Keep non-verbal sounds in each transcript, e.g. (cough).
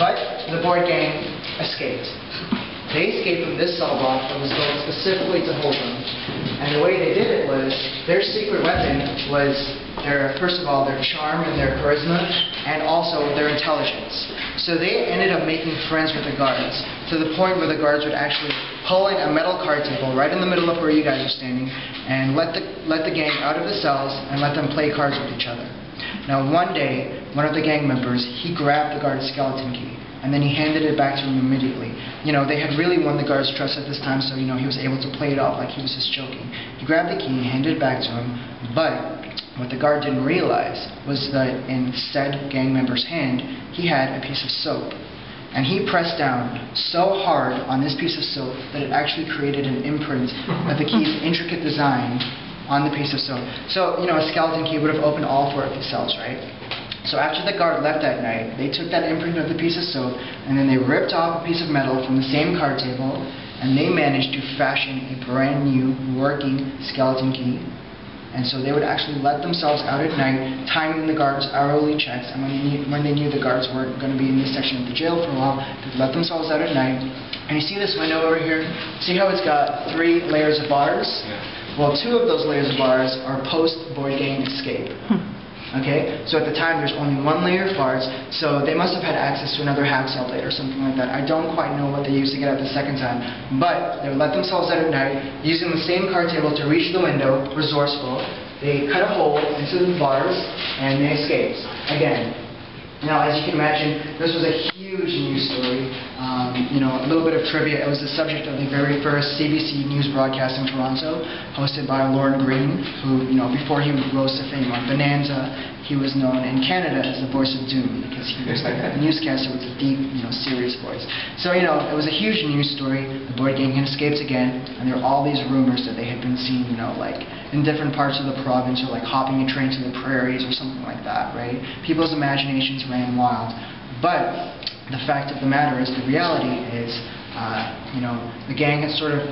But the Boyd gang escaped. They escaped from this cell block that was built specifically to hold them. And the way they did it was, their secret weapon was their, first of all, their charm and their charisma, and also their intelligence. So they ended up making friends with the guards, to the point where the guards would actually pull in a metal card table right in the middle of where you guys are standing, and let the, let the gang out of the cells and let them play cards with each other. Now, one day, one of the gang members, he grabbed the guard's skeleton key, and then he handed it back to him immediately. You know, they had really won the guard's trust at this time, so, you know, he was able to play it off like he was just joking. He grabbed the key, handed it back to him, but what the guard didn't realize was that in said gang member's hand, he had a piece of soap. And he pressed down so hard on this piece of soap that it actually created an imprint of the key's (laughs) intricate design on the piece of soap. So, you know, a skeleton key would have opened all four of these cells, right? So after the guard left that night, they took that imprint of the piece of soap, and then they ripped off a piece of metal from the same card table, and they managed to fashion a brand new working skeleton key. And so they would actually let themselves out at night, timing the guards' hourly checks, and when they knew, when they knew the guards weren't going to be in this section of the jail for a while, they'd let themselves out at night. And you see this window over here? See how it's got three layers of bars? Well, two of those layers of bars are post-Boyd game escape. Hmm. Okay? So at the time, there's only one layer of bars, so they must have had access to another half cell plate or something like that. I don't quite know what they used to get out the second time, but they would let themselves out at night, using the same card table to reach the window, resourceful. They cut a hole into the bars, and they escaped. Again, now, as you can imagine, this was a huge news story. Um, you know, a little bit of trivia. It was the subject of the very first CBC news broadcast in Toronto, hosted by Lorne Greene, who, you know, before he rose to fame on Bonanza, he was known in Canada as the voice of doom because he was like a (laughs) newscaster with a deep, you know, serious voice. So, you know, it was a huge news story. The Boyd gang escapes again, and there were all these rumors that they had been seen, you know, like in different parts of the province or like hopping a train to the prairies or something like that, right? People's imaginations ran wild. But the fact of the matter is, the reality is, uh, you know, the gang had sort of,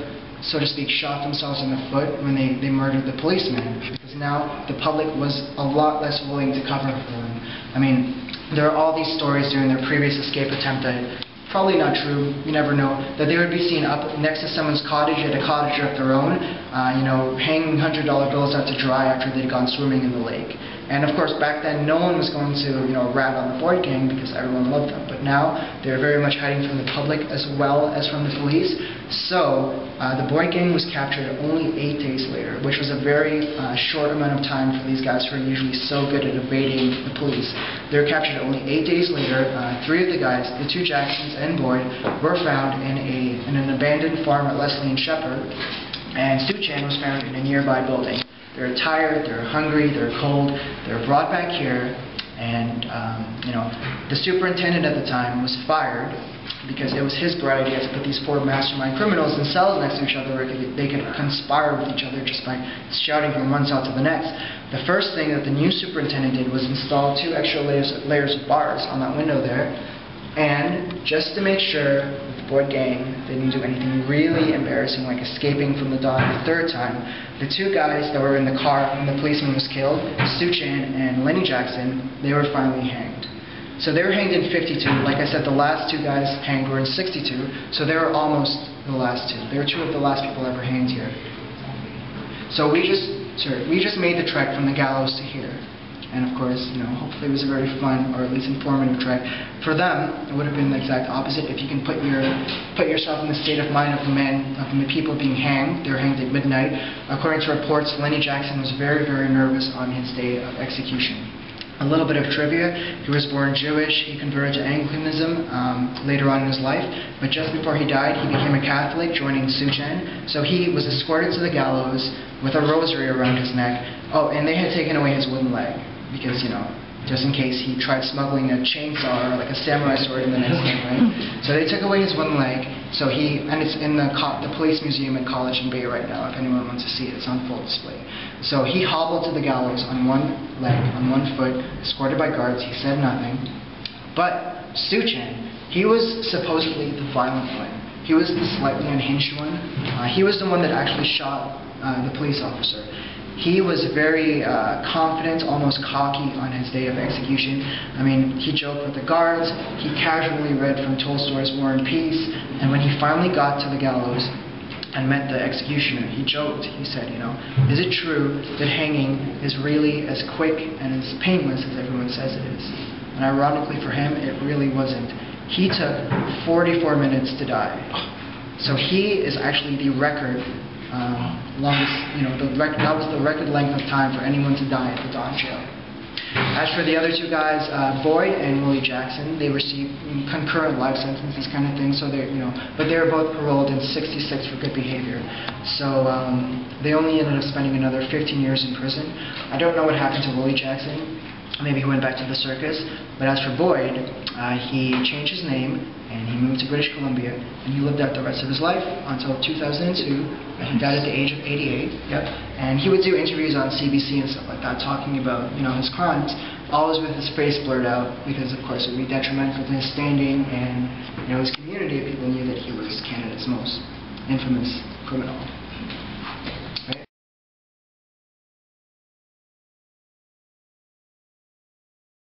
so to speak, shot themselves in the foot when they, they murdered the policeman, because now the public was a lot less willing to cover for them. I mean, there are all these stories during their previous escape attempt that probably not true, you never know, that they would be seen up next to someone's cottage at a cottage of their own, uh, you know, hanging $100 bills out to dry after they'd gone swimming in the lake. And of course, back then, no one was going to, you know, rat on the Boyd gang because everyone loved them. But now, they're very much hiding from the public as well as from the police. So, uh, the Boyd gang was captured only eight days later, which was a very uh, short amount of time for these guys who are usually so good at evading the police. They were captured only eight days later. Uh, three of the guys, the two Jacksons and Boyd, were found in, a, in an abandoned farm at Leslie and Sheppard, and Suchan was found in a nearby building. They're tired, they're hungry, they're cold, they're brought back here, and, um, you know, the superintendent at the time was fired because it was his bright idea to put these four mastermind criminals in cells next to each other where they could conspire with each other just by shouting from one cell to the next. The first thing that the new superintendent did was install two extra layers, layers of bars on that window there, and just to make sure Boyd gang didn't do anything really embarrassing like escaping from the dock the third time, the two guys that were in the car when the policeman was killed, Suchan and Lenny Jackson, they were finally hanged. So they were hanged in 52. Like I said, the last two guys hanged were in 62. So they were almost the last two. They were two of the last people ever hanged here. So we just, sorry, we just made the trek from the gallows to here. And of course, you know, hopefully it was a very fun or at least informative trek. For them, it would have been the exact opposite. If you can put your put yourself in the state of mind of the men, of the people being hanged, they were hanged at midnight. According to reports, Lenny Jackson was very, very nervous on his day of execution. A little bit of trivia, he was born Jewish, he converted to Anglicanism um, later on in his life, but just before he died, he became a Catholic, joining Suchan. So he was escorted to the gallows with a rosary around his neck. Oh, and they had taken away his wooden leg because, you know, just in case he tried smuggling a chainsaw or like a samurai sword in the next thing, right? (laughs) So they took away his one leg. So he, and it's in the co- the police museum at College Bay right now. If anyone wants to see it, it's on full display. So he hobbled to the gallows on one leg, on one foot, escorted by guards. He said nothing. But Suchan, he was supposedly the violent one. He was the slightly unhinged one. Uh, he was the one that actually shot uh, the police officer. He was very uh, confident, almost cocky on his day of execution. I mean, he joked with the guards, he casually read from Tolstoy's War and Peace, and when he finally got to the gallows and met the executioner, he joked. He said, you know, is it true that hanging is really as quick and as painless as everyone says it is? And ironically for him, it really wasn't. He took 44 minutes to die. So he is actually the record um, longest, you know, the rec- that was the record length of time for anyone to die at the Don jail. As for the other two guys, uh, Boyd and Willie Jackson, they received concurrent life sentences kind of thing, so they're, you know, but they were both paroled in 66 for good behavior. So um, they only ended up spending another 15 years in prison. I don't know what happened to Willie Jackson. Maybe he went back to the circus. But as for Boyd, uh, he changed his name and he moved to British Columbia and he lived out the rest of his life until 2002. He died at the age of 88. Yep. And he would do interviews on CBC and stuff like that, talking about you know his crimes, always with his face blurred out because of course it would be detrimental to his standing and you know his community if people knew that he was Canada's most infamous criminal.